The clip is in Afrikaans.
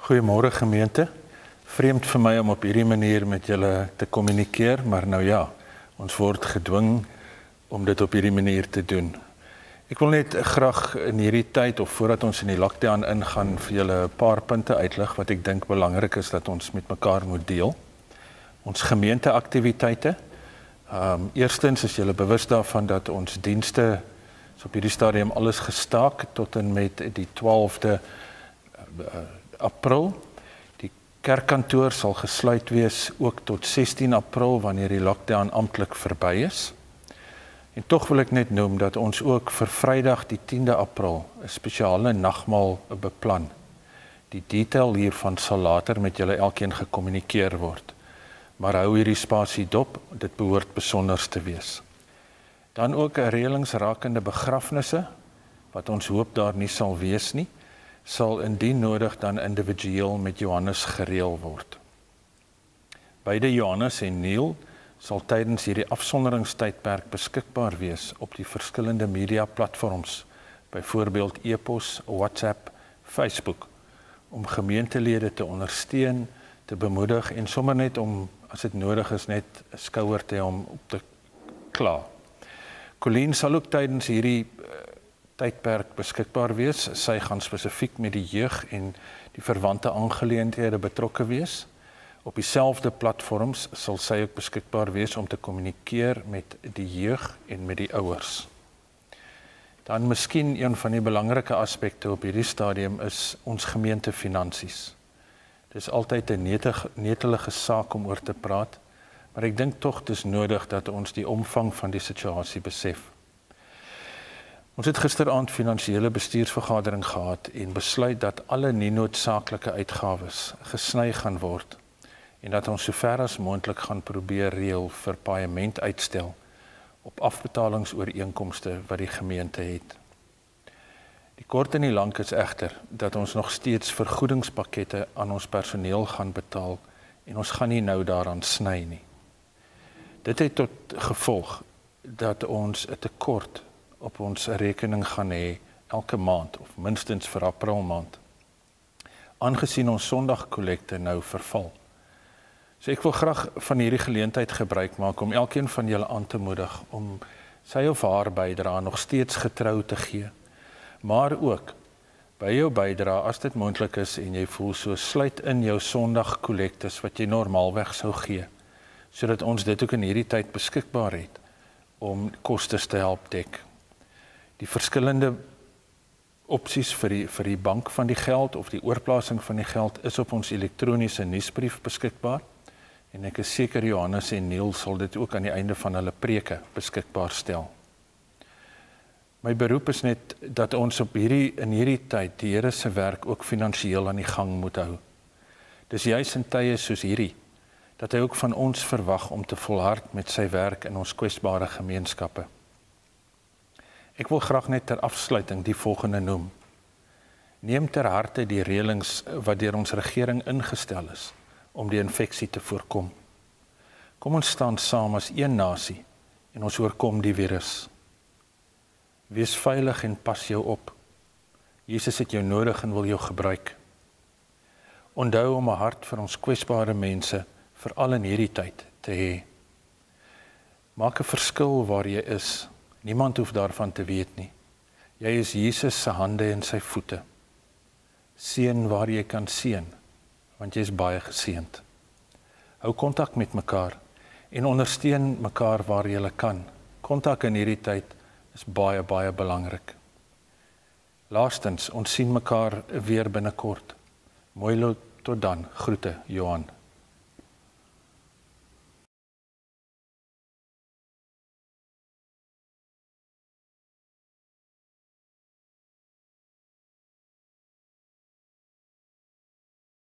Goeiemôre gemeente. Vreemd vir my om op hierdie manier met julle te kommunikeer, maar nou ja, ons word gedwing om dit op hierdie manier te doen. Ek wil net graag in hierdie tyd of voordat ons in die lockdown ingaan vir julle 'n paar punte uitlig wat ek dink belangrik is dat ons met mekaar moet deel. Ons gemeenteaktiwiteite. Ehm um, eerstens is julle bewus daarvan dat ons dienste so op hierdie stadium alles gestaak tot en met die 12de uh, uh, April. Die kerkkantoor sal gesluit wees ook tot 16 April wanneer die lockdown amptelik verby is. En tog wil ek net noem dat ons ook vir Vrydag die 10de April 'n spesiale nagmaal beplan. Die detail hiervan sal later met julle elkeen gekommunikeer word. Maar hou hierdie spasie dop, dit behoort besonder te wees. Dan ook 'n reëlings rakende begrafnisse wat ons hoop daar nie sal wees nie, sal indien nodig dan individueel met Johannes gereël word. Beide Johannes en Neil sal tydens hierdie afsonderingstydperk beskikbaar wees op die verskillende media platforms, byvoorbeeld e-pos, WhatsApp, Facebook om gemeentelede te ondersteun, te bemoedig en sommer net om as dit nodig is net 'n skouer te hê om op te kla. Colleen sal ook tydens hierdie uh, tydperk beskikbaar wees. Sy gaan spesifiek met die jeug en die verwante aangeleenthede betrokke wees. Op dieselfde platforms sal sy ook beskikbaar wees om te kommunikeer met die jeug en met die ouers. Dan miskien een van die belangrike aspekte op hierdie stadium is ons gemeentefinansies. Dis altyd 'n netelige saak om oor te praat, maar ek dink tog dis nodig dat ons die omvang van die situasie besef. Ons het gisteraand finansiële bestuursvergadering gehad en besluit dat alle nie noodsaaklike uitgawes gesny gaan word en dat ons sover as moontlik gaan probeer reël vir paaiement uitstel op afbetalingsooreenkomste wat die gemeente het. Die kort en die lank is egter dat ons nog steeds vergoedingspakkette aan ons personeel gaan betaal en ons gaan nie nou daaraan sny nie. Dit het tot gevolg dat ons 'n tekort op ons rekening gaan hê elke maand of minstens vir April maand. Aangesien ons Sondagkollekte nou verval So ek wil graag van hierdie geleentheid gebruik maak om elkeen van julle aan te moedig om sy of haar bydrae nog steeds getrou te gee. Maar ook by jou bydrae as dit moontlik is en jy voel so sluit in jou Sondag kollektes wat jy normaalweg sou gee sodat ons dit ook in hierdie tyd beskikbaar het om kostes te help dek. Die verskillende opsies vir die vir die bank van die geld of die oorplasing van die geld is op ons elektroniese nuusbrief beskikbaar. En ek is seker Johannes en Neil sal dit ook aan die einde van hulle preke beskikbaar stel. My beroep is net dat ons op hierdie in hierdie tyd die Here se werk ook finansiëel aan die gang moet hou. Dis juis in tye soos hierdie dat hy ook van ons verwag om te volhard met sy werk in ons kwesbare gemeenskappe. Ek wil graag net ter afsluiting die volgende noem. Neem ter harte die reëlings wat deur ons regering ingestel is om die infeksie te voorkom. Kom ons staan saam as een nasie en ons oorkom die virus. Wees veilig en pas jou op. Jesus het jou nodig en wil jou gebruik. Onthou om 'n hart vir ons kwesbare mense veral in hierdie tyd te hê. Maak 'n verskil waar jy is. Niemand hoef daarvan te weet nie. Jy is Jesus se hande en sy voete. Seën waar jy kan seën want jy is baie geseënd. Hou kontak met mekaar en ondersteun mekaar waar jy kan. Kontak in hierdie tyd is baie baie belangrik. Laastens, ons sien mekaar weer binnekort. Mooi loop tot dan. Groete, Johan.